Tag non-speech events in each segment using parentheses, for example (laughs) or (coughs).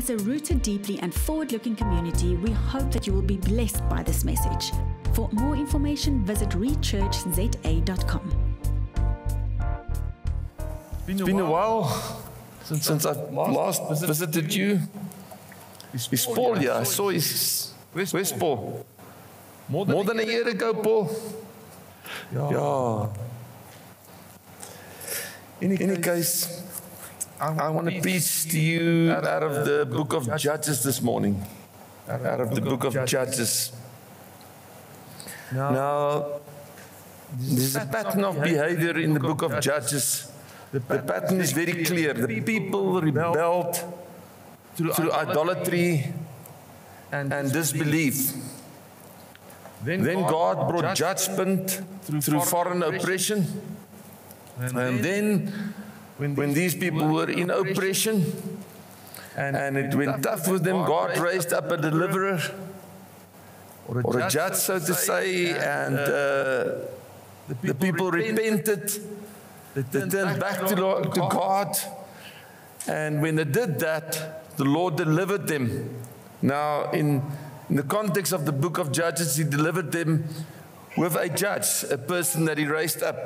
As a rooted deeply and forward looking community, we hope that you will be blessed by this message. For more information, visit rechurchza.com. It's been a while since, since I've last visited you. Is Paul here? I saw his. Where's Paul? More than a year ago, Paul. Yeah. In any case, I want to preach to you out of the book of Judges this morning. Out of the book of Judges. Now, there's a pattern of behavior in the book of Judges. The pattern is very clear. The people rebelled through idolatry and disbelief. Then God brought judgment through foreign oppression. And then, when these people were in oppression and it went tough with them, God raised up a deliverer or a judge, so to say, and uh, the people repented. They turned back to, Lord, to God. And when they did that, the Lord delivered them. Now, in, in the context of the book of Judges, He delivered them with a judge, a person that He raised up.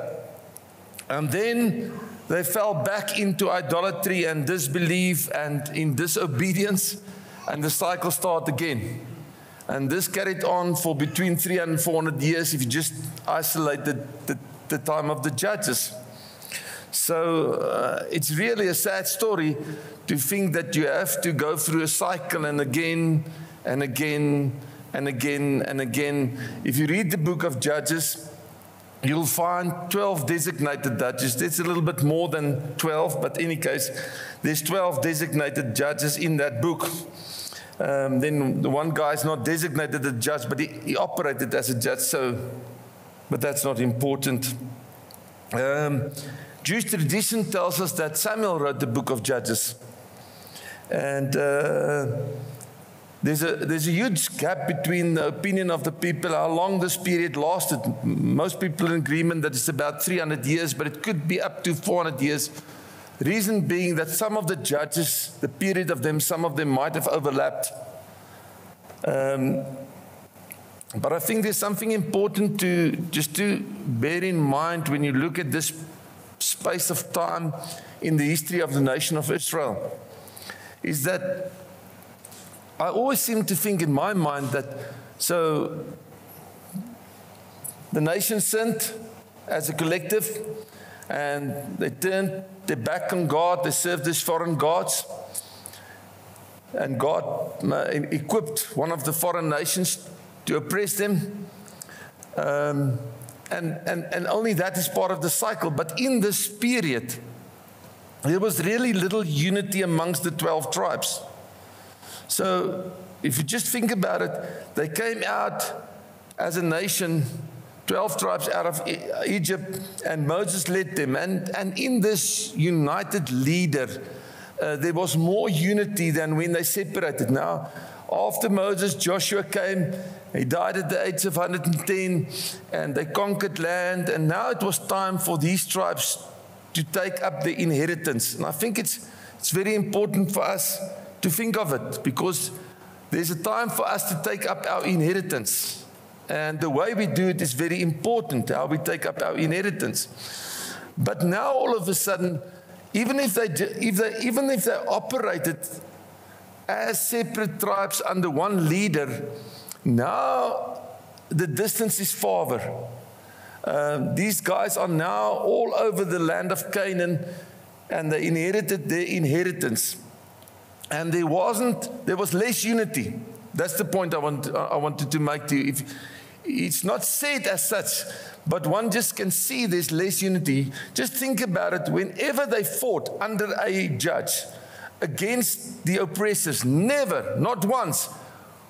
And then they fell back into idolatry and disbelief and in disobedience, and the cycle started again. And this carried on for between 300 and 400 years if you just isolate the, the, the time of the judges. So uh, it's really a sad story to think that you have to go through a cycle and again and again and again and again. If you read the book of Judges, you'll find 12 designated judges. It's a little bit more than 12, but in any case, there's 12 designated judges in that book. Um, then the one guy is not designated a judge, but he, he, operated as a judge, so, but that's not important. Um, Jewish tradition tells us that Samuel wrote the book of Judges. And uh, there's, a, there's a huge gap between the opinion of the people, how long this period lasted. Most people in agreement that it's about 300 years, but it could be up to 400 years. Reason being that some of the judges, the period of them, some of them might have overlapped. Um, but I think there's something important to just to bear in mind when you look at this space of time in the history of the nation of Israel. Is that I always seem to think in my mind that so the nation sinned as a collective and they turned their back on God, they served these foreign gods. And God uh, equipped one of the foreign nations to oppress them. Um, and, and, and only that is part of the cycle. But in this period, there was really little unity amongst the 12 tribes. So if you just think about it, they came out as a nation 12 tribes out of Egypt, and Moses led them. And, and in this united leader, uh, there was more unity than when they separated. Now, after Moses, Joshua came. He died at the age of 110, and they conquered land. And now it was time for these tribes to take up the inheritance. And I think it's, it's very important for us to think of it because there's a time for us to take up our inheritance. And the way we do it is very important, how we take up our inheritance. But now all of a sudden, even if they, if they, even if they operated as separate tribes under one leader, now the distance is farther. Um, these guys are now all over the land of Canaan and they inherited their inheritance. And there wasn't, there was less unity. That's the point I, want, I wanted to make to you. If, it's not said as such, but one just can see there's less unity. Just think about it. Whenever they fought under a judge against the oppressors, never, not once,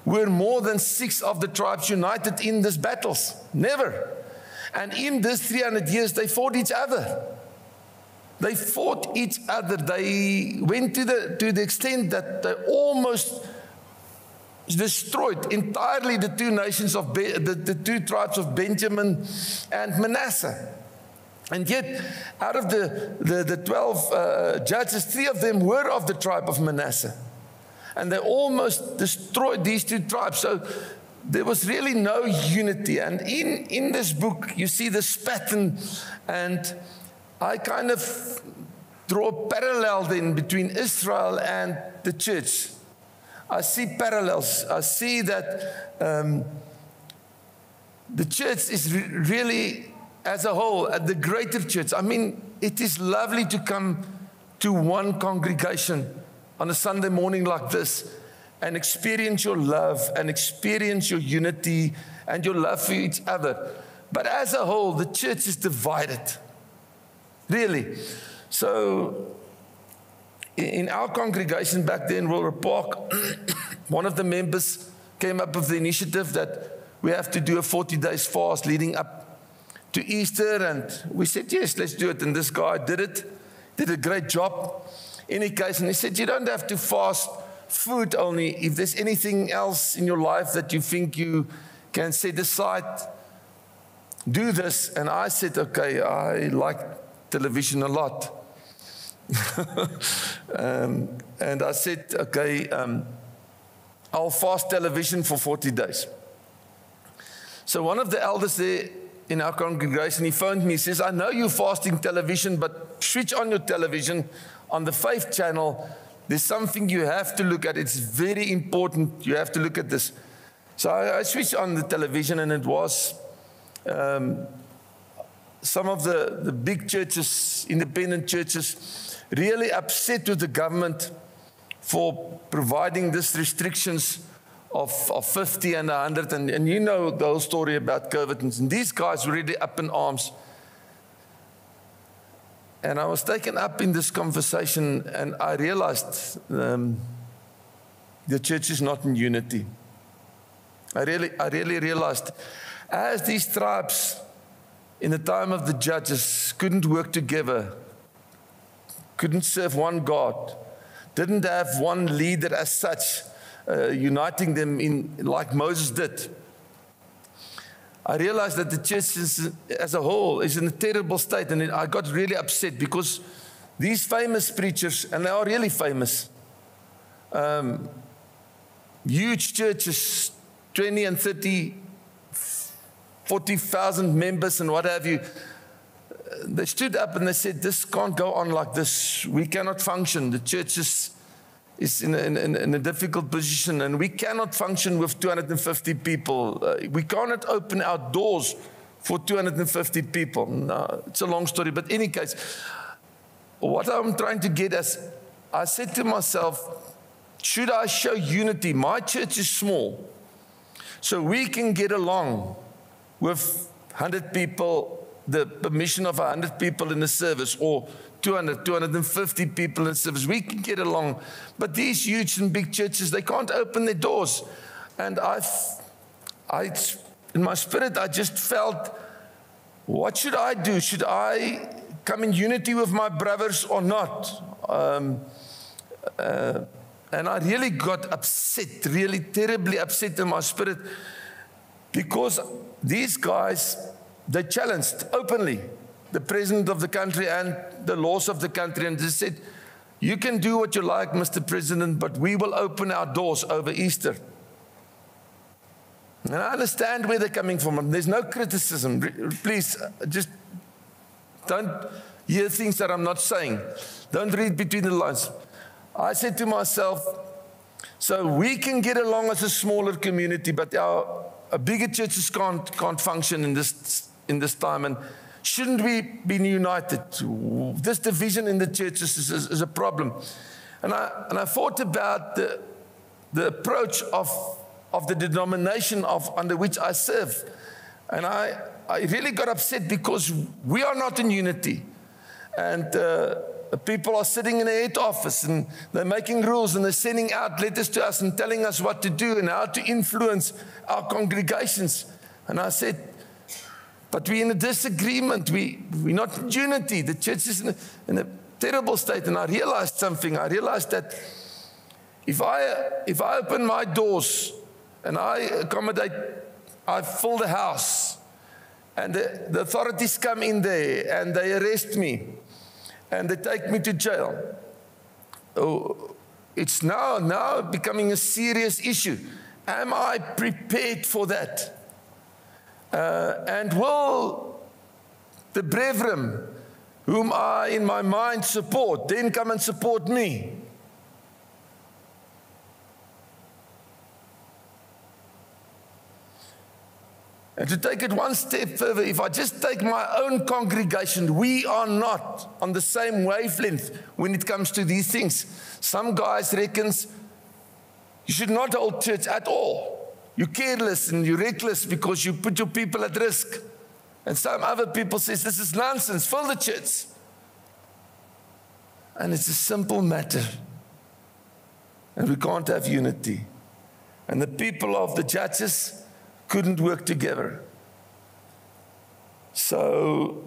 were more than six of the tribes united in these battles. Never. And in this 300 years, they fought each other. They fought each other. They went to the, to the extent that they almost destroyed entirely the two nations of Be- the, the two tribes of Benjamin and Manasseh. And yet, out of the, the, the 12 uh, judges, three of them were of the tribe of Manasseh. And they almost destroyed these two tribes. So there was really no unity. And in, in this book, you see this pattern. And I kind of draw a parallel then between Israel and the church. I see parallels. I see that um, the church is re- really, as a whole, at the greater church. I mean, it is lovely to come to one congregation on a Sunday morning like this and experience your love and experience your unity and your love for each other. But as a whole, the church is divided. Really. So, in our congregation back then, Wilbur Park, (coughs) one of the members came up with the initiative that we have to do a 40 days fast leading up to Easter. And we said, yes, let's do it. And this guy did it, did a great job. In any case, and he said, you don't have to fast food only. If there's anything else in your life that you think you can set aside, do this. And I said, okay, I like television a lot. (laughs) um, and I said, okay, um, I'll fast television for 40 days. So one of the elders there in our congregation, he phoned me, he says, I know you're fasting television, but switch on your television on the faith channel. There's something you have to look at. It's very important. You have to look at this. So I, I switched on the television, and it was um, some of the, the big churches, independent churches, really upset with the government for providing these restrictions of, of 50 and 100. And, and you know the whole story about COVID. And these guys were really up in arms. And I was taken up in this conversation, and I realized um, the church is not in unity. I really, I really realized as these tribes in the time of the judges couldn't work together, couldn't serve one God, didn't have one leader as such, uh, uniting them in like Moses did. I realized that the church is, as a whole is in a terrible state, and I got really upset because these famous preachers, and they are really famous, um, huge churches, 20 and 30, 40,000 members, and what have you. They stood up and they said, This can't go on like this. We cannot function. The church is is in a, in, in a, difficult position and we cannot function with 250 people. Uh, we cannot open our doors for 250 people. No, it's a long story, but in any case, what I'm trying to get is I said to myself, should I show unity? My church is small, so we can get along with 100 people, the permission of 100 people in the service, or 200, 250 people in service. We can get along. But these huge and big churches, they can't open their doors. And I've, I, in my spirit, I just felt, what should I do? Should I come in unity with my brothers or not? Um, uh, and I really got upset, really terribly upset in my spirit because these guys, they challenged openly the president of the country and the laws of the country and they said, You can do what you like, Mr. President, but we will open our doors over Easter. And I understand where they're coming from. There's no criticism. Please, uh, just don't hear things that I'm not saying. Don't read between the lines. I said to myself, so we can get along as a smaller community, but our bigger churches can't, can't function in this, in this time. And Shouldn't we be united? This division in the churches is, is, is a problem. And I, and I thought about the, the approach of, of the denomination of, under which I serve. And I, I really got upset because we are not in unity. And uh, people are sitting in the head office and they're making rules and they're sending out letters to us and telling us what to do and how to influence our congregations. And I said, but we're in a disagreement. We, we're not in unity. The church is in a, in a terrible state. And I realized something. I realized that if I, if I open my doors and I accommodate, I fill the house, and the, the authorities come in there and they arrest me and they take me to jail. Oh, it's now, now becoming a serious issue. Am I prepared for that? Uh, and will the brethren, whom I in my mind support, then come and support me? And to take it one step further, if I just take my own congregation, we are not on the same wavelength when it comes to these things. Some guys reckons you should not hold church at all. You're careless and you're reckless because you put your people at risk. And some other people says this is nonsense. Fill the church. And it's a simple matter. And we can't have unity. And the people of the judges couldn't work together. So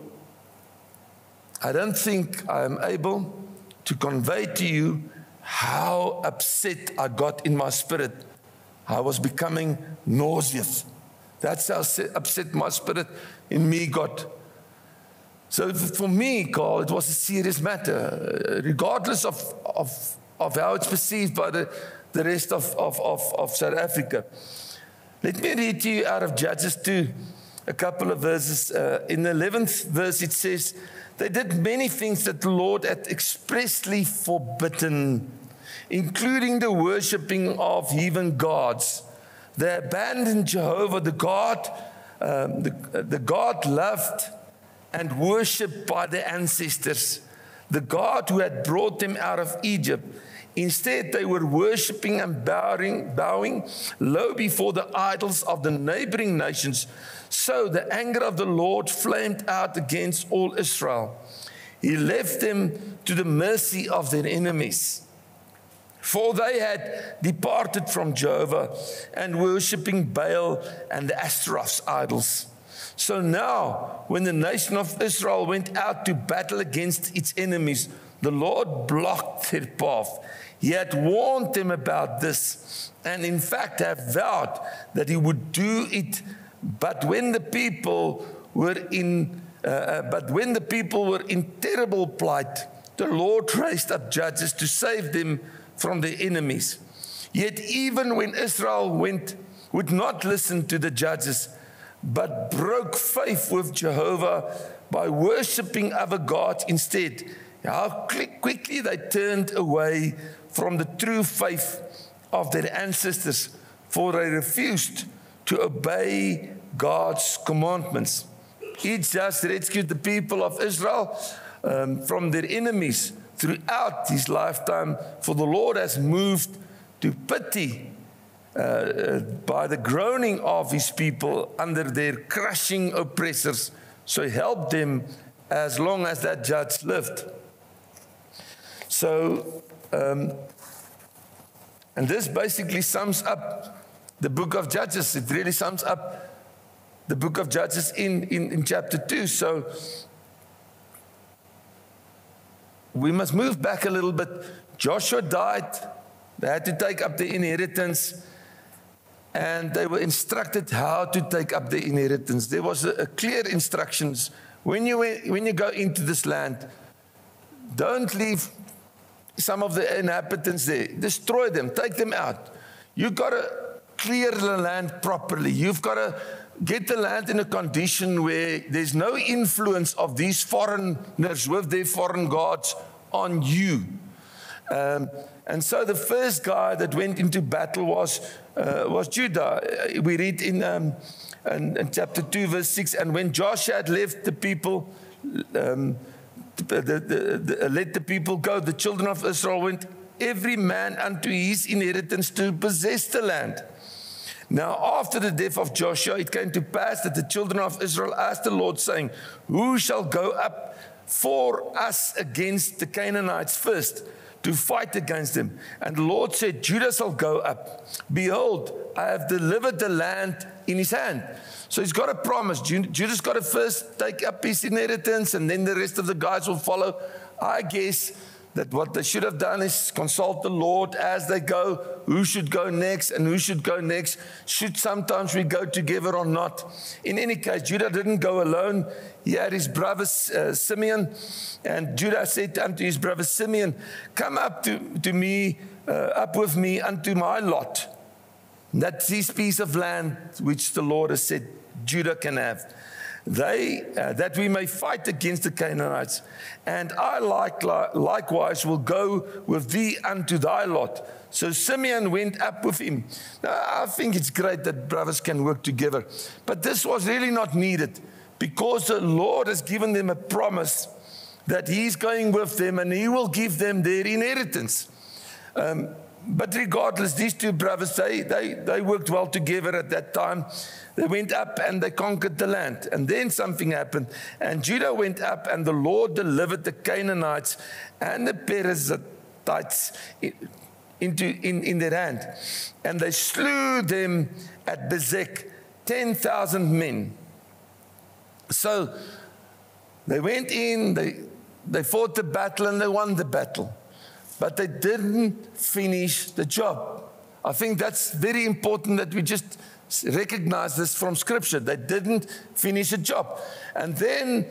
I don't think I'm able to convey to you how upset I got in my spirit. I was becoming nauseous. That's how upset my spirit in me got. So for me, Carl, it was a serious matter, regardless of, of, of how it's perceived by the, the rest of, of, of, of South Africa. Let me read to you out of Judges 2 a couple of verses. Uh, in the 11th verse, it says, They did many things that the Lord had expressly forbidden, including the worshipping of heathen gods. They abandoned Jehovah, the God, um, the, the God loved and worshipped by their ancestors, the God who had brought them out of Egypt Instead, they were worshipping and bowing, bowing low before the idols of the neighboring nations. So the anger of the Lord flamed out against all Israel. He left them to the mercy of their enemies. For they had departed from Jehovah and worshipping Baal and the Ashtaroth's idols. So now, when the nation of Israel went out to battle against its enemies, the Lord blocked their path he had warned them about this, and in fact, have vowed that he would do it. But when the people were in, uh, uh, but when the people were in terrible plight, the Lord raised up judges to save them from their enemies. Yet, even when Israel went, would not listen to the judges, but broke faith with Jehovah by worshiping other gods instead, how quickly they turned away from the true faith of their ancestors, for they refused to obey God's commandments. He just rescued the people of Israel um, from their enemies throughout his lifetime, for the Lord has moved to pity uh, uh, by the groaning of his people under their crushing oppressors. So he helped them as long as that judge lived. So um, and this basically sums up the book of Judges. It really sums up the book of Judges in, in, in chapter 2. So we must move back a little bit. Joshua died, they had to take up the inheritance. And they were instructed how to take up the inheritance. There was a, a clear instructions. When you, when you go into this land, don't leave some of the inhabitants there. Destroy them, take them out. You've got to clear the land properly. You've got to get the land in a condition where there's no influence of these foreigners with their foreign gods on you. Um, and so the first guy that went into battle was, uh, was Judah. Uh, we read in, um, in, in, chapter 2, verse 6 And when Joshua had left the people, um, the, the, the, let the people go. The children of Israel went every man unto his inheritance to possess the land. Now, after the death of Joshua, it came to pass that the children of Israel asked the Lord, saying, Who shall go up for us against the Canaanites first to fight against them? And the Lord said, Judah shall go up. Behold, I have delivered the land in his hand. So he's got a promise. Judah's got to first take up his inheritance, and then the rest of the guys will follow. I guess that what they should have done is consult the Lord as they go, who should go next and who should go next. Should sometimes we go together or not? In any case, Judah didn't go alone. He had his brother uh, Simeon, and Judah said unto his brother Simeon, Come up to, to me, uh, up with me unto my lot. That's this piece of land which the Lord has said Judah can have they, uh, that we may fight against the Canaanites. And I like, likewise will go with thee unto thy lot. So Simeon went up with him. Now, I think it's great that brothers can work together. But this was really not needed because the Lord has given them a promise that he's going with them and he will give them their inheritance. Um, but regardless, these two brothers, they, they, they worked well together at that time. They went up and they conquered the land. And then something happened. And Judah went up, and the Lord delivered the Canaanites and the Perizzites into, in, in their hand. And they slew them at Bezek, 10,000 men. So they went in, they, they fought the battle, and they won the battle but they didn't finish the job. I think that's very important that we just recognize this from scripture. They didn't finish a job. And then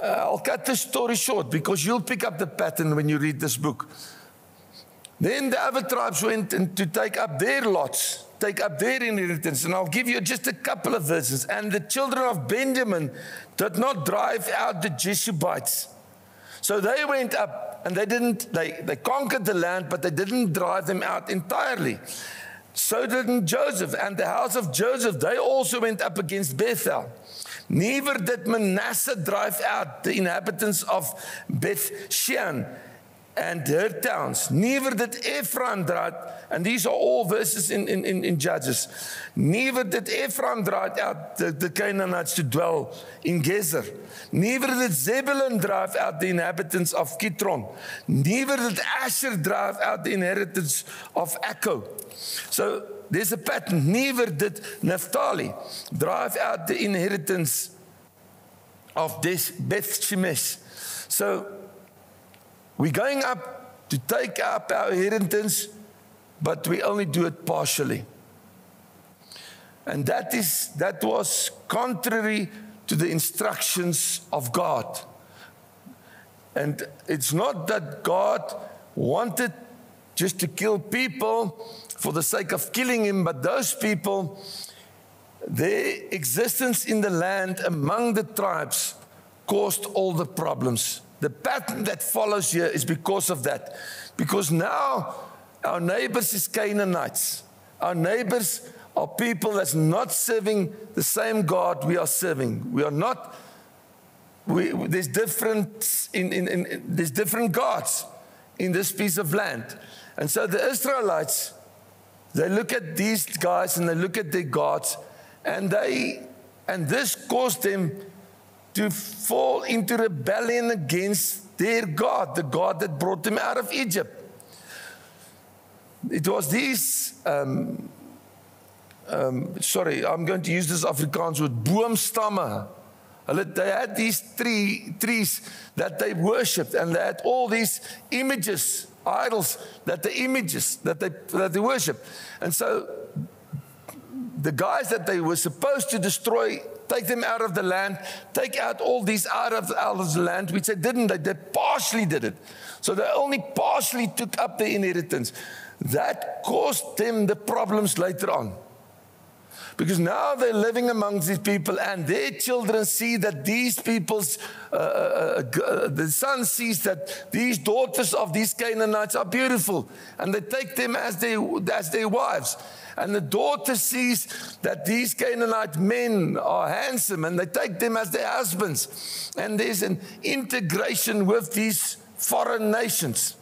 uh, I'll cut the story short because you'll pick up the pattern when you read this book. Then the other tribes went to take up their lots, take up their inheritance. And I'll give you just a couple of verses. And the children of Benjamin did not drive out the Jeshubites. So they went up and they didn't, they, they conquered the land, but they didn't drive them out entirely. So didn't Joseph. And the house of Joseph, they also went up against Bethel. Neither did Manasseh drive out the inhabitants of Beth Shean and her towns. Neither did Ephraim drive, and these are all verses in, in, in, in Judges. Neither did Ephraim drive out the, the Canaanites to dwell in Gezer. Neither did Zebulun drive out the inhabitants of Kitron. Neither did Asher drive out the inhabitants of Akko. So there's a pattern. Neither did Naphtali drive out the inheritance of this Beth Shemesh. So we're going up to take up our inheritance, but we only do it partially. And that is that was contrary to the instructions of God. And it's not that God wanted just to kill people for the sake of killing him, but those people, their existence in the land among the tribes caused all the problems. The pattern that follows here is because of that. Because now our neighbors is Canaanites. Our neighbors are people that's not serving the same God we are serving. We are not. We, there's different in, in, in, there's different gods in this piece of land, and so the Israelites they look at these guys and they look at their gods, and they and this caused them to fall into rebellion against their God, the God that brought them out of Egypt. It was these um, um, sorry, I'm going to use this Afrikaans word, boomstamme. They had these three trees that they worshipped and they had all these images, idols that the images that they that they worship. And so the guys that they were supposed to destroy, take them out of the land, take out all these out of, out of the land, which they didn't, they, they partially did it. So they only partially took up the inheritance. That caused them the problems later on. Because now they're living amongst these people, and their children see that these people's, uh, uh, uh, uh, the son sees that these daughters of these Canaanites are beautiful, and they take them as their, as their wives. And the daughter sees that these Canaanite men are handsome, and they take them as their husbands. And there's an integration with these foreign nations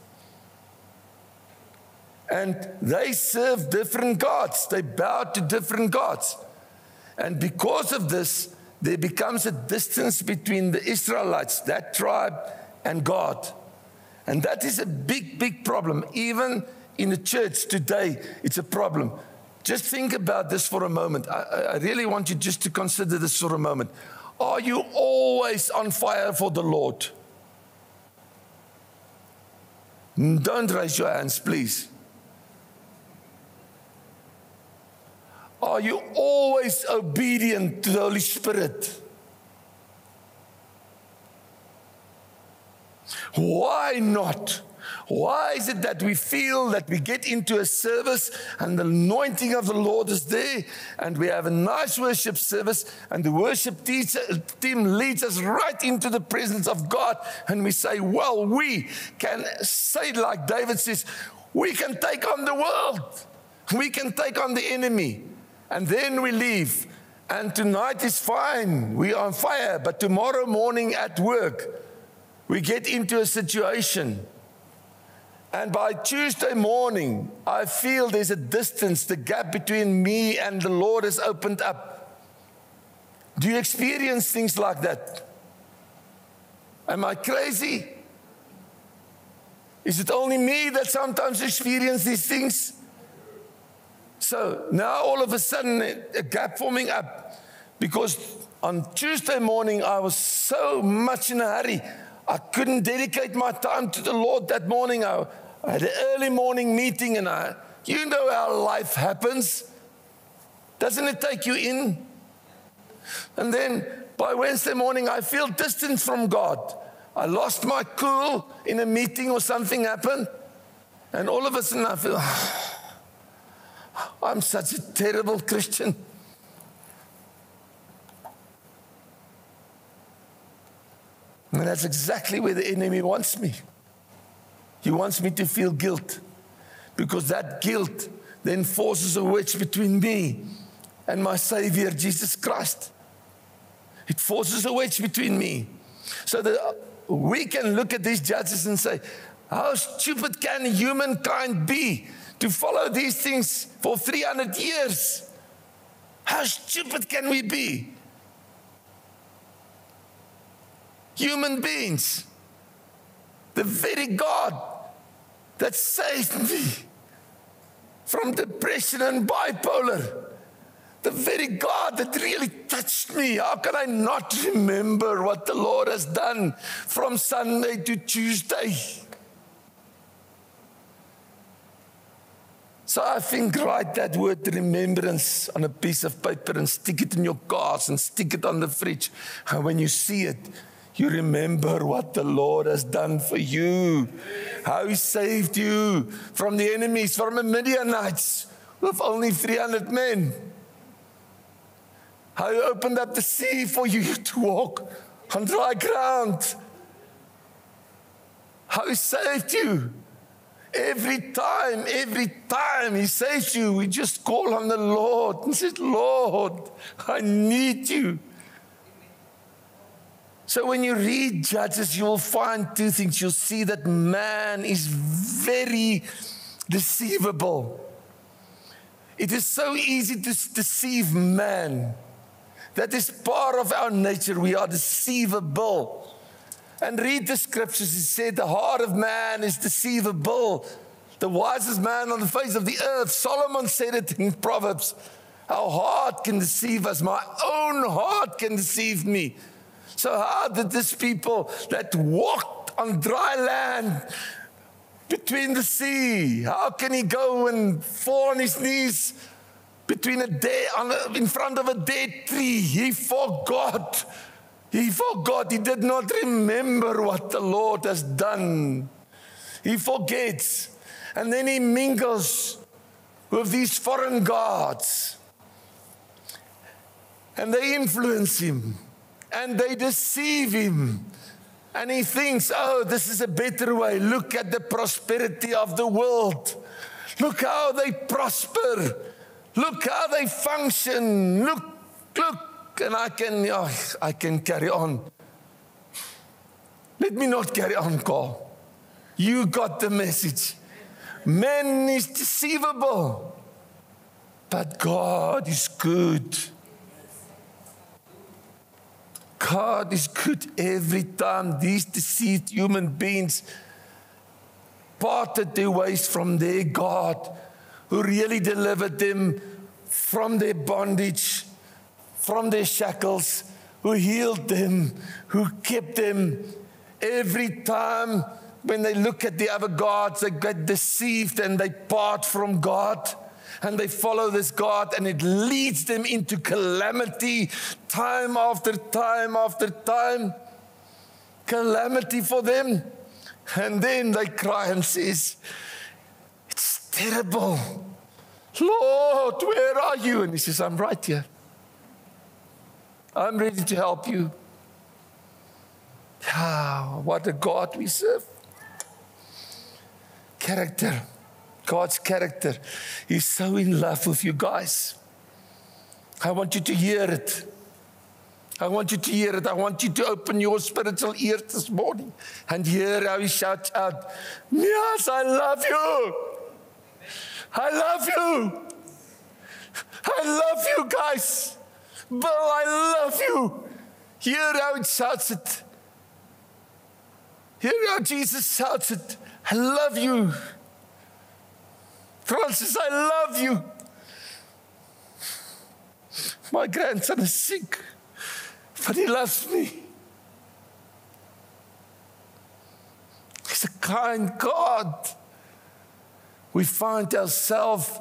and they serve different gods. They bow to different gods. And because of this, there becomes a distance between the Israelites, that tribe, and God. And that is a big, big problem. Even in the church today, it's a problem. Just think about this for a moment. I, I really want you just to consider this for a moment. Are you always on fire for the Lord? Don't raise your hands, please. Are you always obedient to the Holy Spirit? Why not? Why is it that we feel that we get into a service and the anointing of the Lord is there and we have a nice worship service and the worship teacher, team leads us right into the presence of God and we say, well, we can say like David says, we can take on the world. We can take on the enemy. And then we leave. And tonight is fine. We are on fire. But tomorrow morning at work, we get into a situation. And by Tuesday morning, I feel there's a distance, the gap between me and the Lord has opened up. Do you experience things like that? Am I crazy? Is it only me that sometimes experience these things? So now all of a sudden, a gap forming up because on Tuesday morning, I was so much in a hurry. I couldn't dedicate my time to the Lord that morning. I, I had an early morning meeting, and I, you know how life happens. Doesn't it take you in? And then by Wednesday morning, I feel distant from God. I lost my cool in a meeting or something happened. And all of a sudden, I feel, (sighs) I'm such a terrible Christian. And that's exactly where the enemy wants me. He wants me to feel guilt because that guilt then forces a wedge between me and my Savior, Jesus Christ. It forces a wedge between me. So that we can look at these judges and say, How stupid can humankind be to follow these things for 300 years? How stupid can we be? human beings. The very God that saved me from depression and bipolar. The very God that really touched me. How can I not remember what the Lord has done from Sunday to Tuesday? So I think write that word remembrance on a piece of paper and stick it in your cars and stick it on the fridge. And when you see it, you remember what the Lord has done for you, how He saved you from the enemies, from the Midianites with only 300 men, how He opened up the sea for you (laughs) to walk on dry ground, how He saved you. Every time, every time He saves you, we just call on the Lord and say, Lord, I need you. So when you read Judges, you will find two things. You'll see that man is very deceivable. It is so easy to deceive man. That is part of our nature. We are deceivable. And read the scriptures. It said, The heart of man is deceivable. The wisest man on the face of the earth. Solomon said it in Proverbs. Our heart can deceive us. My own heart can deceive me. So, how did these people that walked on dry land between the sea, how can he go and fall on his knees between a dead, in front of a dead tree? He forgot. He forgot. He did not remember what the Lord has done. He forgets. And then he mingles with these foreign gods. And they influence him and they deceive him. And he thinks, oh, this is a better way. Look at the prosperity of the world. Look how they prosper. Look how they function. Look, look. And I can, oh, I can carry on. Let me not carry on, Carl. You got the message. Man is deceivable, but God is good. God is good every time these deceived human beings parted their ways from their God, who really delivered them from their bondage, from their shackles, who healed them, who kept them. Every time when they look at the other gods, they get deceived and they part from God and they follow this God, and it leads them into calamity time after time after time. Calamity for them. And then they cry and says, It's terrible. Lord, where are you? And he says, I'm right here. I'm ready to help you. Ah, what a God we serve. Character. God's character. He's so in love with you guys. I want you to hear it. I want you to hear it. I want you to open your spiritual ears this morning and hear how he shouts out, Yes, I love you. I love you. I love you guys. Bill, I love you. Hear how it shouts it. Hear how Jesus shouts it. I love you. Francis, I love you. My grandson is sick, but he loves me. He's a kind God. We find ourselves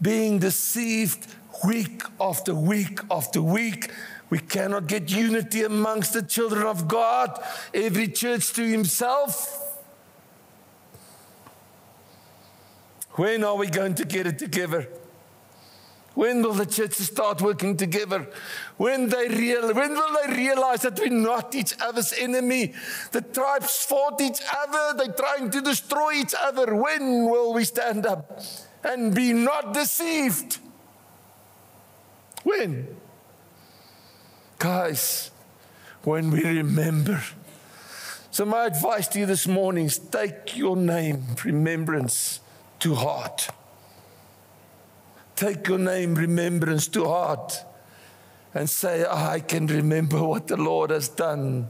being deceived week after week after week. We cannot get unity amongst the children of God, every church to himself. When are we going to get it together? When will the churches start working together? When they real, when will they realize that we're not each other's enemy? The tribes fought each other, they're trying to destroy each other. When will we stand up and be not deceived? When? Guys, when we remember. So, my advice to you this morning is take your name, remembrance to heart. Take your name, remembrance to heart, and say, I can remember what the Lord has done.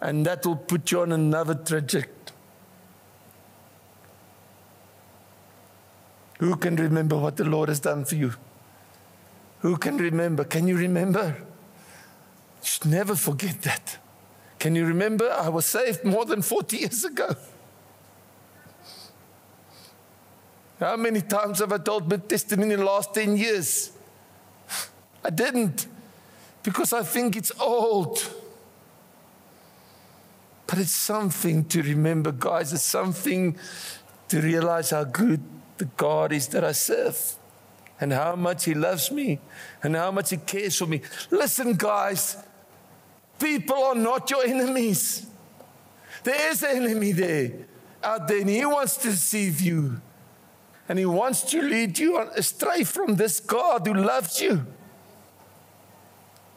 And that will put you on another trajectory. Who can remember what the Lord has done for you? Who can remember? Can you remember? You should never forget that. Can you remember? I was saved more than 40 years ago. How many times have I told my testimony in the last 10 years? I didn't because I think it's old. But it's something to remember, guys. It's something to realize how good the God is that I serve and how much He loves me and how much He cares for me. Listen, guys, people are not your enemies. There is an enemy there out there, and He wants to deceive you. And He wants to lead you astray from this God who loves you.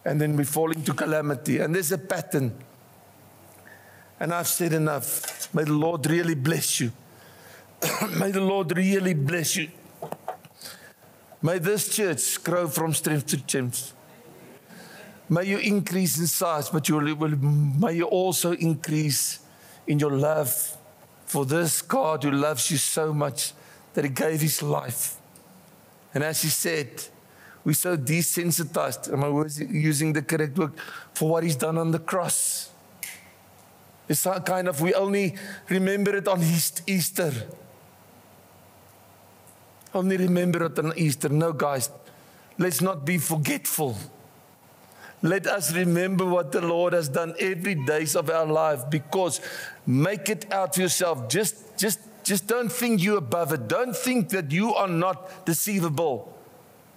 And then we fall into calamity. And there's a pattern. And I've said enough. May the Lord really bless you. (coughs) May the Lord really bless you. May this church grow from strength to strength. May you increase in size, but you will, may you also increase in your love for this God who loves you so much that He gave His life. And as He said, we're so desensitized, am I using the correct word, for what He's done on the cross. It's kind of, we only remember it on Easter. Only remember it on Easter. No, guys, let's not be forgetful. Let us remember what the Lord has done every days of our life because make it out for yourself. Just, just just don't think you're above it. Don't think that you are not deceivable.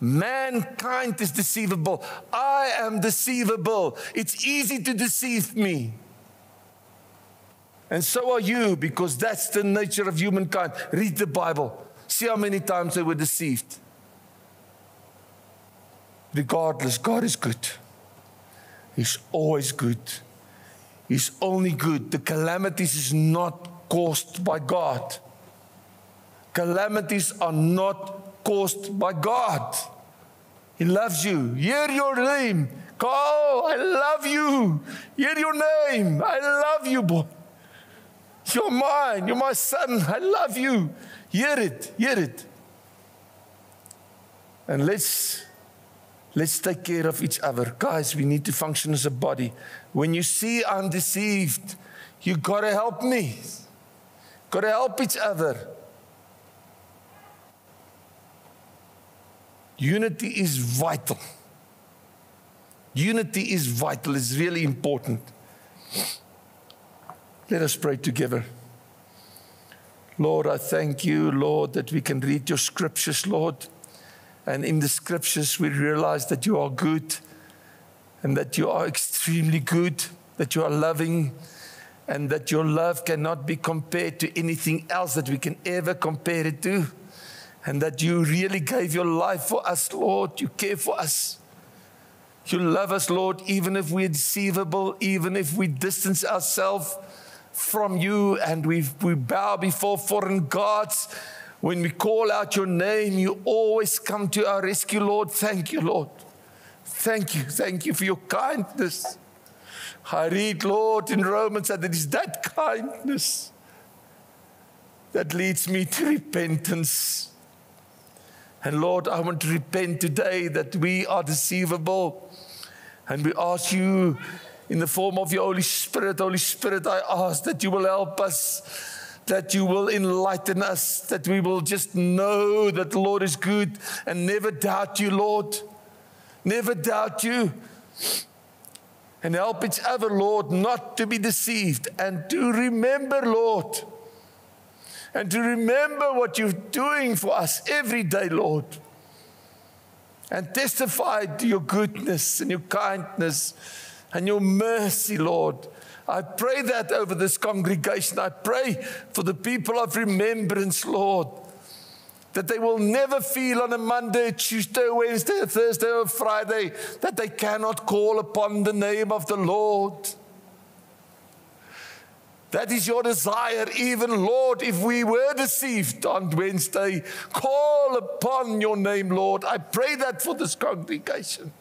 Mankind is deceivable. I am deceivable. It's easy to deceive me. And so are you, because that's the nature of humankind. Read the Bible. See how many times they were deceived. Regardless, God is good. He's always good. He's only good. The calamities is not caused by God. Calamities are not caused by God. He loves you. Hear your name. Call, I love you. Hear your name. I love you, boy. You're mine. You're my son. I love you. Hear it. Hear it. And let's let's take care of each other. Guys, we need to function as a body. When you see I'm deceived, you got to help me. Got to help each other. Unity is vital. Unity is vital, it's really important. Let us pray together. Lord, I thank you, Lord, that we can read your scriptures, Lord. And in the scriptures, we realize that you are good and that you are extremely good, that you are loving, and that your love cannot be compared to anything else that we can ever compare it to. And that you really gave your life for us, Lord. You care for us. You love us, Lord, even if we're deceivable, even if we distance ourselves from you and we, we bow before foreign gods. When we call out your name, you always come to our rescue, Lord. Thank you, Lord. Thank you. Thank you for your kindness. I read, Lord, in Romans that it is that kindness that leads me to repentance. And Lord, I want to repent today that we are deceivable. And we ask you in the form of your Holy Spirit. Holy Spirit, I ask that you will help us, that you will enlighten us, that we will just know that the Lord is good and never doubt you, Lord. Never doubt you. And help each other, Lord, not to be deceived and to remember, Lord, and to remember what you're doing for us every day, Lord. And testify to your goodness and your kindness and your mercy, Lord. I pray that over this congregation. I pray for the people of remembrance, Lord, that they will never feel on a Monday, Tuesday, Wednesday, Thursday, or Friday that they cannot call upon the name of the Lord. That is your desire, even Lord, if we were deceived on Wednesday, call upon your name, Lord. I pray that for this congregation.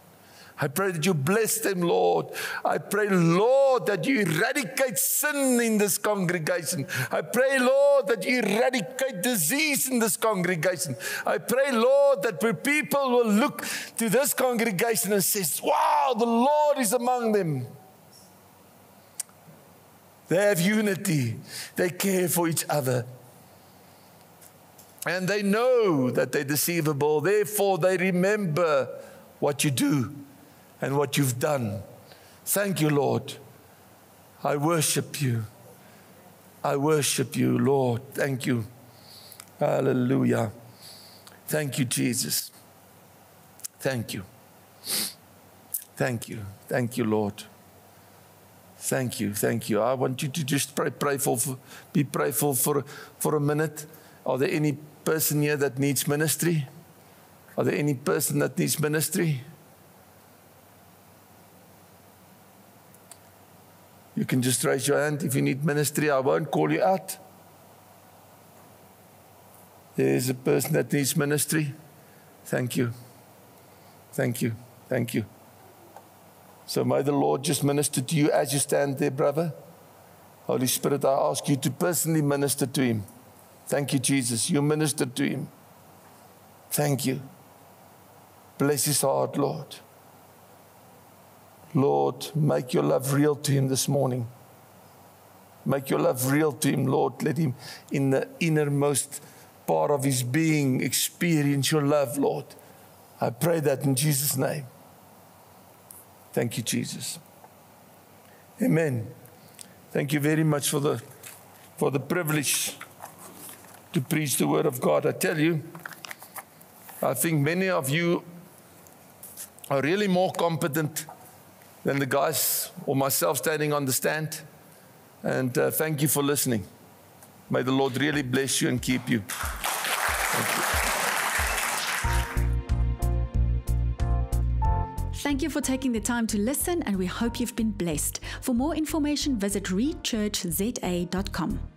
I pray that you bless them, Lord. I pray, Lord, that you eradicate sin in this congregation. I pray, Lord, that you eradicate disease in this congregation. I pray, Lord, that people will look to this congregation and say, Wow, the Lord is among them. They have unity, they care for each other. And they know that they're deceivable, therefore, they remember what you do and what you've done. Thank you, Lord. I worship you. I worship you, Lord. Thank you. Hallelujah. Thank you, Jesus. Thank you. Thank you. Thank you, Lord. Thank you. Thank you. I want you to just pray, pray for, be prayerful for, for a minute. Are there any person here that needs ministry? Are there any person that needs ministry? You can just raise your hand if you need ministry. I won't call you out. There is a person that needs ministry. Thank you. Thank you. Thank you. So may the Lord just minister to you as you stand there, brother. Holy Spirit, I ask you to personally minister to him. Thank you, Jesus. You minister to him. Thank you. Bless his heart, Lord. Lord, make your love real to him this morning. Make your love real to him, Lord. Let him, in the innermost part of his being, experience your love, Lord. I pray that in Jesus' name. Thank you, Jesus. Amen. Thank you very much for the, for the privilege to preach the Word of God. I tell you, I think many of you are really more competent than the guys or myself standing on the stand. And uh, thank you for listening. May the Lord really bless you and keep you. Thank you. For taking the time to listen, and we hope you've been blessed. For more information, visit reachurchza.com.